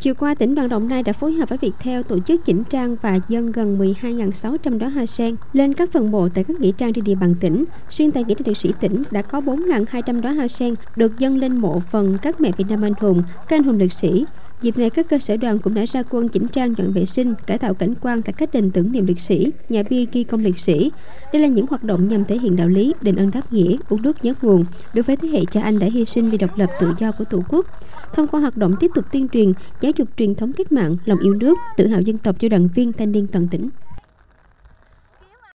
Chiều qua, tỉnh đoàn Đồng Nai đã phối hợp với Viettel tổ chức chỉnh trang và dân gần 12.600 đóa hoa sen lên các phần mộ tại các nghĩa trang trên địa bàn tỉnh. Riêng tại nghĩa trang liệt sĩ tỉnh đã có 4.200 đóa hoa sen được dâng lên mộ phần các mẹ Việt Nam anh hùng, các anh hùng liệt sĩ. Dịp này, các cơ sở đoàn cũng đã ra quân chỉnh trang dọn vệ sinh, cải tạo cảnh quan tại các đền tưởng niệm liệt sĩ, nhà bia ghi công liệt sĩ. Đây là những hoạt động nhằm thể hiện đạo lý, đền ơn đáp nghĩa, uống nước nhớ nguồn đối với thế hệ cha anh đã hy sinh vì độc lập tự do của Tổ quốc thông qua hoạt động tiếp tục tuyên truyền giáo dục truyền thống cách mạng lòng yêu nước tự hào dân tộc cho đoàn viên thanh niên toàn tỉnh